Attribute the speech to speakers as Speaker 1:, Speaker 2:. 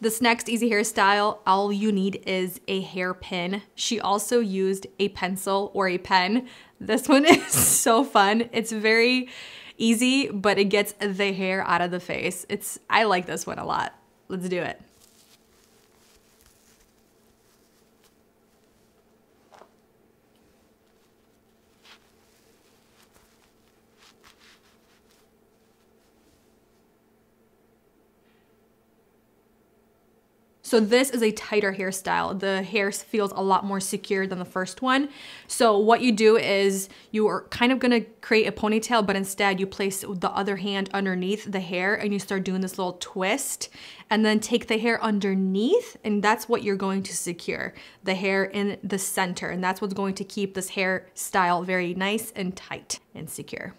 Speaker 1: This next easy hairstyle, all you need is a hairpin. She also used a pencil or a pen. This one is so fun. It's very easy, but it gets the hair out of the face. It's I like this one a lot. Let's do it. So this is a tighter hairstyle. The hair feels a lot more secure than the first one. So what you do is you are kind of gonna create a ponytail, but instead you place the other hand underneath the hair and you start doing this little twist and then take the hair underneath and that's what you're going to secure, the hair in the center. And that's what's going to keep this hairstyle very nice and tight and secure.